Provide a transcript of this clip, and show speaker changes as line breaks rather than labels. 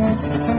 Thank you.